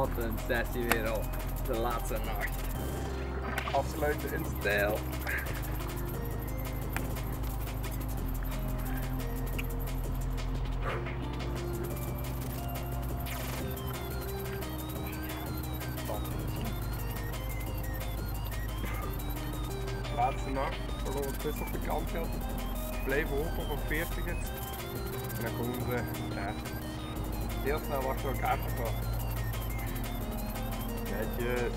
een sessie weer op. De laatste nacht. Afsluiten in stijl. Laatste nacht, voordat we tussen op de kant gaat. Blijven hopen van 40 En dan komen ze ja, heel snel achter elkaar te That's it.